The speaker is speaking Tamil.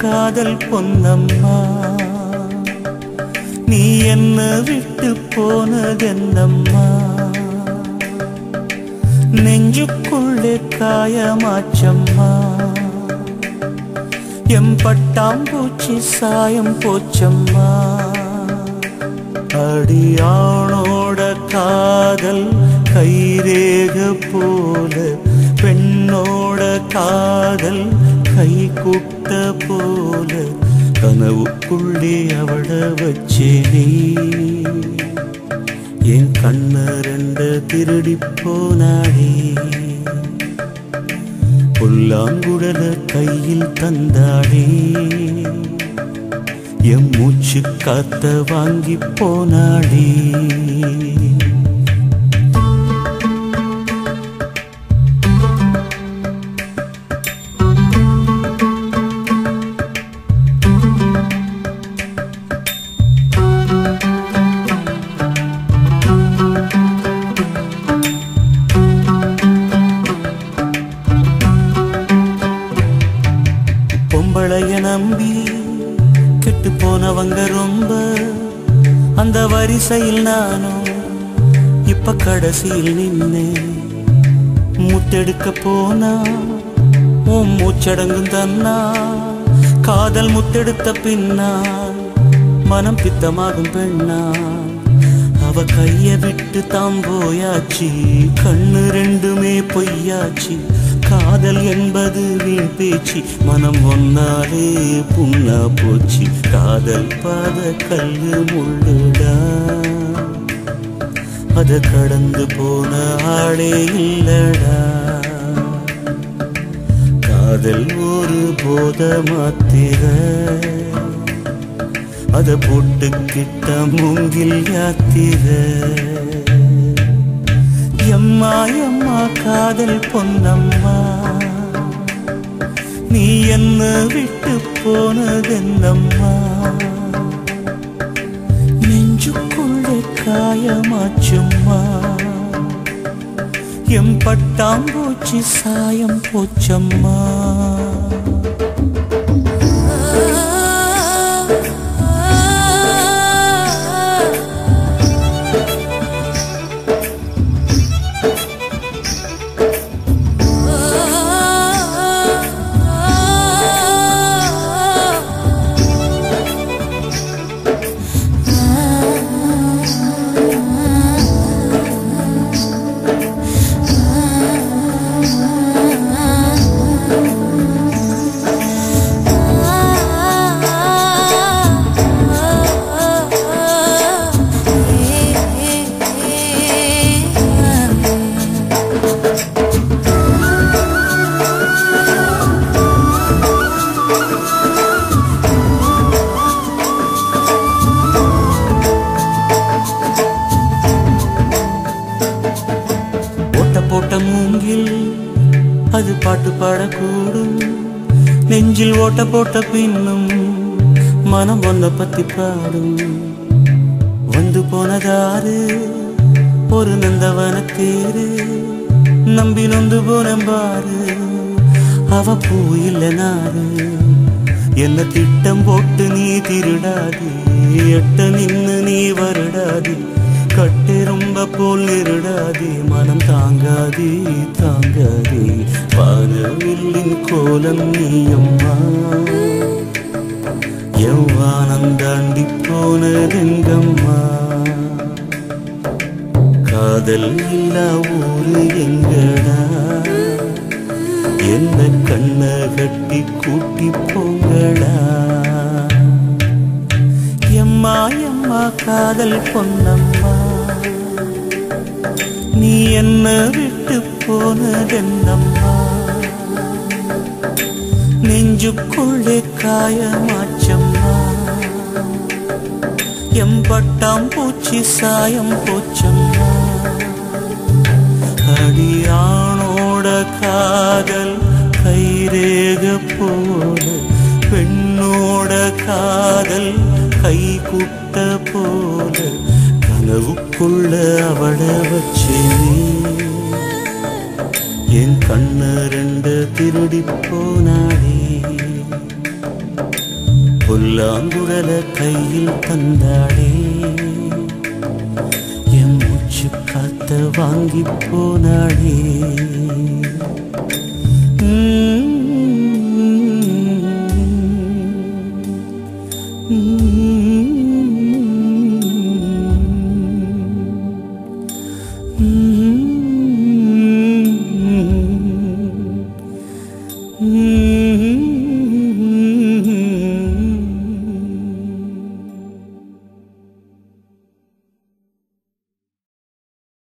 காதல் பொன்னம்மா. நீ என்ன விட்டு போனதென்னம்மா? நெஞ்சுக்குள்ளே காயமாச்சம்மா. எம் பட்டாம்பூச்சி சாயம் போச்சம்மா. அடியானோட காதல் கைரேக போல பெண்ணோட காதல் கை கூட்ட போல கனவுக்குள்ளே அவட வச்சேனே. என் கண்ணரண்ட திருடி போனாடே புல்லாங்குழல கையில் தந்தாடே எம் மூச்சு காத்த வாங்கி போனாடே பொம்பளைய நம்பி கெட்டு போனவங்க ரொம்ப அந்த வரிசையில் நானும் இப்ப கடைசியில் நின்னு முத்தெடுக்க போனா உன் மூச்சடங்கும் தன்னா. காதல் முத்தெடுத்த பின்னால் மனம் பித்தமாகும் பெண்ணா. அவ கைய விட்டு தாம் போயாச்சு. கண்ணு ரெண்டுமே பொய்யாச்சு. காதல் என்பது வீண் பேச்சு. மனம் ஒன்னாலே புண்ணா போச்சு. காதல் பாத கல்லு முள்ளுடா. அத கடந்து போன ஆளே இல்லடா. காதல் ஒரு போத மாத்திர அத போட்டுக்கிட்ட மூங்கில் யாத்திர. எம்மா எம்மா காதல் பொன்னம்மா. நீ என்ன விட்டு போனதென்னம்மா. நெஞ்சுக்குள்ளே காயமாச்சும்மா. எம் பட்டாம்பூச்சி சாயம் போச்சம்மா. ஓட்ட போட்ட மூங்கில் அது பாட்டு பாடக்கூடும் நெஞ்சில் ஓட்ட போட்ட பின்னும் மனம் ஒன்ன பத்தி பாடும் வந்து போனதாரு ஒரு நந்தவன தேரு நம்பி நொந்து போனம்பாரு அவ பூ இல்ல நாரு என்ன திட்டம் போட்டு நீ திருடாது எட்ட நின்னு நீ வருடாது கட்டெரும்ப போல் நிருடாதே மனம் தாங்காதே தாங்காதே. வானவில்லின் கோலம் நீ அம்மா. எவ்வானம் தாண்டி போனதெங்கம்மா காதல் இல்லா ஊரு எங்கடா? என்ன கண்ண கட்டி கூட்டி போங்கடா? மாயம்மா காதல் பொன்னம்மா. நீ என்ன விட்டு போனதென்னம்மா. நெஞ்சுக்குள்ளே காயமாச்சம்மா. எம்பட்டாம் பூச்சி சாயம் போச்சம்மா. அடியானோட காதல் கைரேக போல பெண்ணோட காதல் கை குட்ட போல கனவுக்குள்ள அவளை வச்சு. என் கண்ண ரெண்டு திருடி போனாடே புல்லாங்குழல கையில் தந்தாடே என் மூச்சு காத்த வாங்கி போனாடே